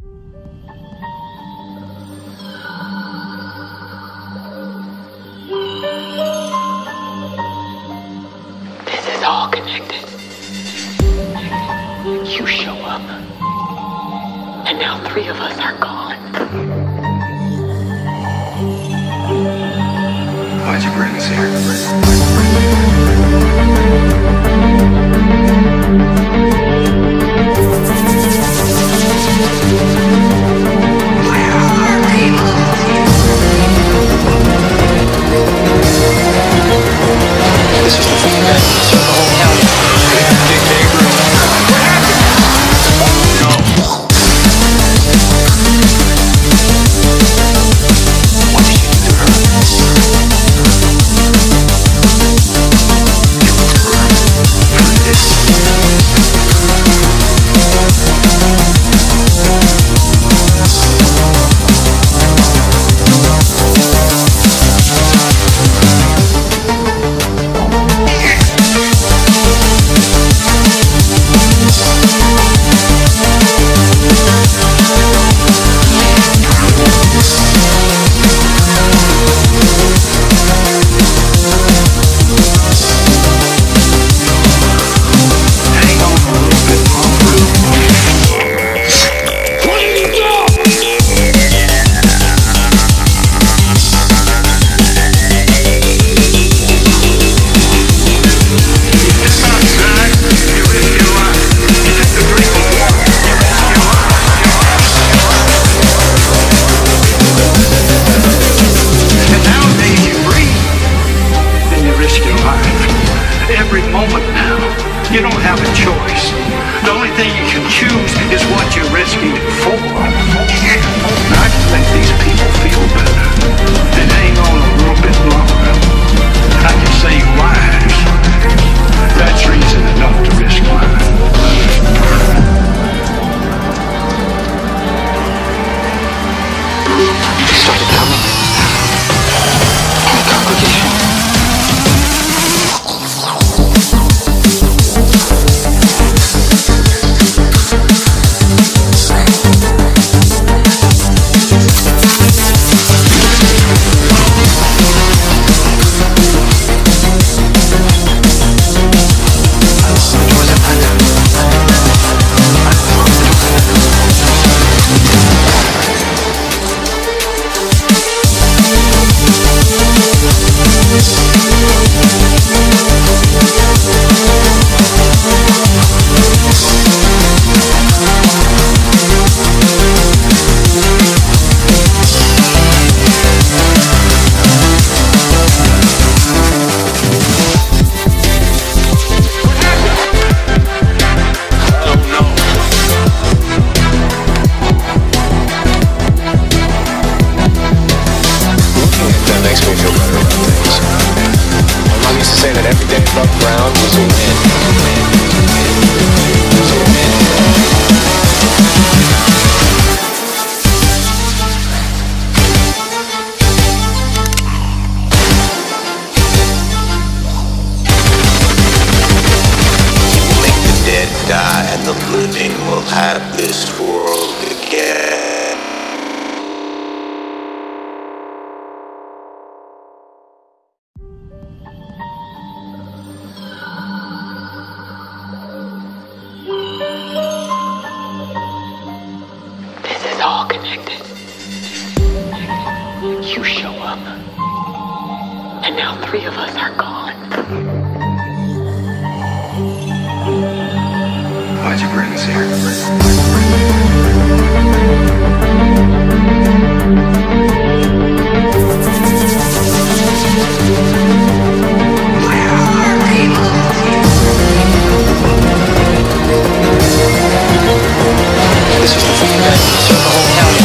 This is all connected. You show up, and now three of us are gone. Why'd you bring us here? 64 Chuck Brown was a win. Make the dead die and the living will have this war. disconnected. You show up. And now three of us are gone. Why'd you bring us here? This was the thing that